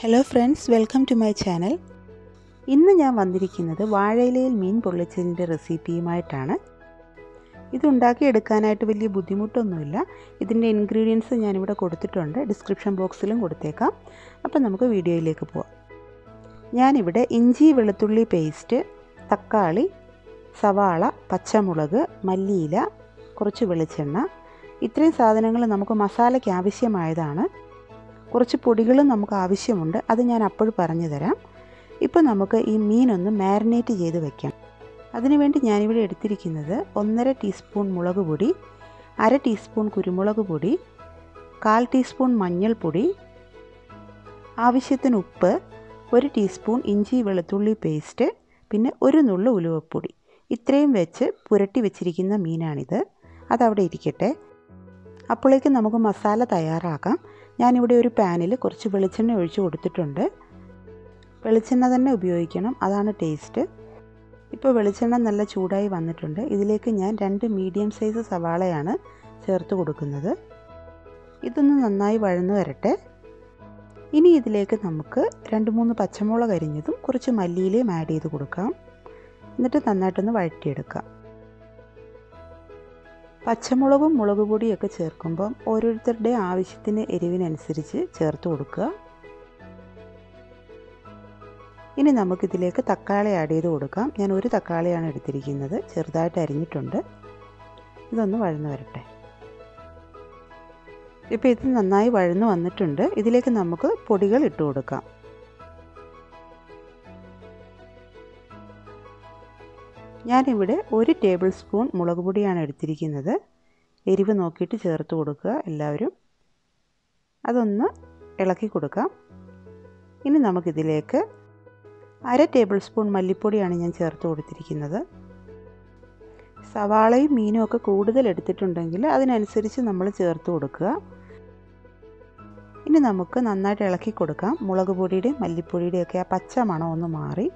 Hello friends welcome to my channel ഇന്ന് ഞാൻ വന്നിരിക്കുന്നത് വാഴയിലയിൽ മീൻ പൊള്ളിച്ചതിന്റെ റെസിപ്പിയുമായിട്ടാണ്. ഇത് ഉണ്ടാക്കിയെടുക്കാനായിട്ട് വലിയ ബുദ്ധിമുട്ടൊന്നുമില്ല. ഇതിന്റെ ഇൻഗ്രീഡിയൻസ് ഞാനിവിടെ കൊടുത്തിട്ടുണ്ട്. ഡിസ്ക്രിപ്ഷൻ ബോക്സിലും കൊടുത്തേക്കാം. അപ്പം നമുക്ക് വീഡിയോയിലേക്ക് പോവാം. ഞാനിവിടെ ഇഞ്ചി വെളുത്തുള്ളി പേസ്റ്റ് തക്കാളി സവാള പച്ചമുളക് മല്ലിയില കുറച്ച് വെളിച്ചെണ്ണ. ഇത്രയും സാധനങ്ങൾ നമുക്ക് മസാലയ്ക്ക് ആവശ്യമായതാണ്. കുറച്ച് പൊടികളും നമുക്ക് ആവശ്യമുണ്ട്. അത് ഞാൻ അപ്പോൾ പറഞ്ഞു തരാം. ഇപ്പോൾ നമുക്ക് ഈ മീനൊന്ന് മാരിനേറ്റ് ചെയ്ത് വെക്കാം. അതിനുവേണ്ടി ഞാനിവിടെ എടുത്തിരിക്കുന്നത് ഒന്നര ടീസ്പൂൺ മുളക് പൊടി അര ടീസ്പൂൺ കുരുമുളക് പൊടി കാൽ ടീസ്പൂൺ മഞ്ഞൾപ്പൊടി ആവശ്യത്തിന് ഉപ്പ് ഒരു ടീസ്പൂൺ ഇഞ്ചി വെളുത്തുള്ളി പേസ്റ്റ് പിന്നെ ഒരു നുള്ളു ഉലുവപ്പൊടി. ഇത്രയും വെച്ച് പുരട്ടി വെച്ചിരിക്കുന്ന മീനാണിത്. അതവിടെ ഇരിക്കട്ടെ. അപ്പോഴേക്കും നമുക്ക് മസാല തയ്യാറാക്കാം. ഞാനിവിടെ ഒരു പാനിൽ കുറച്ച് വെളിച്ചെണ്ണ ഒഴിച്ച് കൊടുത്തിട്ടുണ്ട്. വെളിച്ചെണ്ണ തന്നെ ഉപയോഗിക്കണം. അതാണ് ടേസ്റ്റ്. ഇപ്പോൾ വെളിച്ചെണ്ണ നല്ല ചൂടായി വന്നിട്ടുണ്ട്. ഇതിലേക്ക് ഞാൻ രണ്ട് മീഡിയം സൈസ് സവാളയാണ് ചേർത്ത് കൊടുക്കുന്നത്. ഇതൊന്ന് നന്നായി വഴന്നു വരട്ടെ. ഇനി ഇതിലേക്ക് നമുക്ക് രണ്ട് മൂന്ന് പച്ചമുളക് അരിഞ്ഞതും കുറച്ച് മല്ലിയിലയും ആഡ് ചെയ്ത് കൊടുക്കാം. എന്നിട്ട് നന്നായിട്ടൊന്ന് വഴറ്റിയെടുക്കാം. പച്ചമുളകും മുളക് പൊടിയൊക്കെ ചേർക്കുമ്പം ഓരോരുത്തരുടെ ആവശ്യത്തിന് എരിവിനനുസരിച്ച് ചേർത്ത് കൊടുക്കുക. ഇനി നമുക്കിതിലേക്ക് തക്കാളി ആഡ് ചെയ്ത് കൊടുക്കാം. ഞാൻ ഒരു തക്കാളിയാണ് എടുത്തിരിക്കുന്നത്. ചെറുതായിട്ട് അരിഞ്ഞിട്ടുണ്ട്. ഇതൊന്ന് വഴന്നു വരട്ടെ. ഇപ്പോൾ ഇത് നന്നായി വഴന്നു വന്നിട്ടുണ്ട്. ഇതിലേക്ക് നമുക്ക് പൊടികൾ ഇട്ട് കൊടുക്കാം. ഞാനിവിടെ ഒരു ടേബിൾ സ്പൂൺ മുളക് പൊടിയാണ് എടുത്തിരിക്കുന്നത്. എരിവ് നോക്കിയിട്ട് ചേർത്ത് കൊടുക്കുക എല്ലാവരും. അതൊന്ന് ഇളക്കി കൊടുക്കാം. ഇനി നമുക്കിതിലേക്ക് അര ടേബിൾ സ്പൂൺ മല്ലിപ്പൊടിയാണ് ഞാൻ ചേർത്ത് കൊടുത്തിരിക്കുന്നത്. സവാളയും മീനും ഒക്കെ കൂടുതൽ എടുത്തിട്ടുണ്ടെങ്കിൽ അതിനനുസരിച്ച് നമ്മൾ ചേർത്ത് കൊടുക്കുക. ഇനി നമുക്ക് നന്നായിട്ട് ഇളക്കി കൊടുക്കാം. മുളക് പൊടിയുടെയും മല്ലിപ്പൊടിയുടെയും ഒക്കെ ആ പച്ച മണം ഒന്ന് മാറി.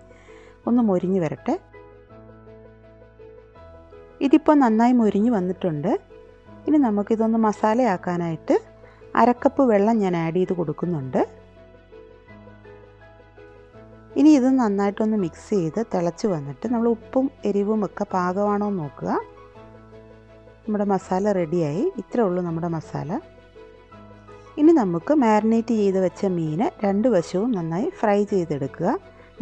ഒന്ന് മൊരിഞ്ഞ് വരട്ടെ. ഇതിപ്പോൾ നന്നായി മുരിഞ്ഞ് വന്നിട്ടുണ്ട്. ഇനി നമുക്കിതൊന്ന് മസാലയാക്കാനായിട്ട് അരക്കപ്പ് വെള്ളം ഞാൻ ആഡ് ചെയ്ത് കൊടുക്കുന്നുണ്ട്. ഇനി ഇത് നന്നായിട്ടൊന്ന് മിക്സ് ചെയ്ത് തിളച്ച് വന്നിട്ട് നമ്മൾ ഉപ്പും എരിവും ഒക്കെ പാകമാണോ എന്ന് നോക്കുക. നമ്മുടെ മസാല റെഡിയായി ഇത്രേ ഉള്ളൂ നമ്മുടെ മസാല. ഇനി നമുക്ക് മാരിനേറ്റ് ചെയ്ത് വെച്ച മീൻ രണ്ട് വശവും നന്നായി ഫ്രൈ ചെയ്തെടുക്കുക.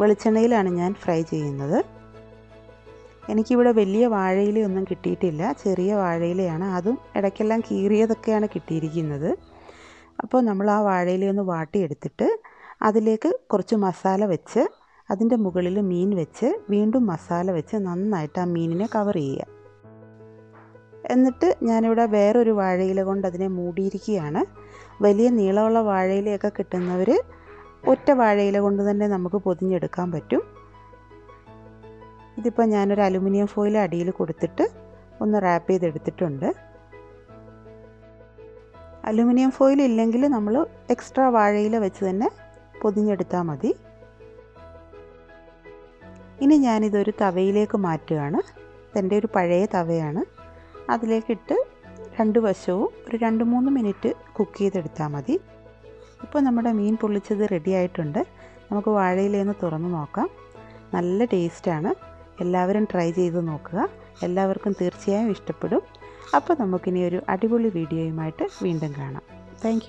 വെളിച്ചെണ്ണയിലാണ് ഞാൻ ഫ്രൈ ചെയ്യുന്നത്. എനിക്കിവിടെ വലിയ വാഴയിലയൊന്നും കിട്ടിയിട്ടില്ല. ചെറിയ വാഴയിലയാണ്. അതും ഇടയ്ക്കെല്ലാം കീറിയതൊക്കെയാണ് കിട്ടിയിരിക്കുന്നത്. അപ്പോൾ നമ്മൾ ആ വാഴയിലയൊന്ന് വാട്ടിയെടുത്തിട്ട് അതിലേക്ക് കുറച്ച് മസാല വെച്ച് അതിന്റെ മുകളിൽ മീൻ വെച്ച് വീണ്ടും മസാല വെച്ച് നന്നായിട്ട് ആ മീനിനെ കവർ ചെയ്യുക. എന്നിട്ട് ഞാനിവിടെ വേറൊരു വാഴയില കൊണ്ട് അതിനെ മൂടിയിരിക്കുകയാണ്. വലിയ നീളമുള്ള വാഴയിലയൊക്കെ കിട്ടുന്നവർ ഒറ്റ വാഴയില കൊണ്ട് തന്നെ നമുക്ക് പൊതിഞ്ഞെടുക്കാൻ പറ്റും. ഇതിപ്പോൾ ഞാനൊരു അലുമിനിയം ഫോയിൽ അടിയിൽ കൊടുത്തിട്ട് ഒന്ന് റാപ്പ് ചെയ്തെടുത്തിട്ടുണ്ട്. അലുമിനിയം ഫോയിൽ ഇല്ലെങ്കിൽ നമ്മൾ എക്സ്ട്രാ വാഴയില വെച്ച് തന്നെ പൊതിഞ്ഞെടുത്താൽ മതി. ഇനി ഞാനിതൊരു തവയിലേക്ക് മാറ്റുകയാണ്. ഇതെന്റെ ഒരു പഴയ തവയാണ്. അതിലേക്കിട്ട് രണ്ട് വശവും ഒരു രണ്ട് മൂന്ന് മിനിറ്റ് കുക്ക് ചെയ്തെടുത്താൽ മതി. ഇപ്പോൾ നമ്മുടെ മീൻ പൊള്ളിച്ചത് റെഡി ആയിട്ടുണ്ട്. നമുക്ക് വാഴയിലേന്ന് തുറന്ന് നോക്കാം. നല്ല ടേസ്റ്റാണ് എല്ലാവരും ട്രൈ ചെയ്ത് നോക്കുക. എല്ലാവർക്കും തീർച്ചയായും ഇഷ്ടപ്പെടും. അപ്പോൾ നമുക്കിനി ഒരു അടിപൊളി വീഡിയോയുമായിട്ട് വീണ്ടും കാണാം. താങ്ക്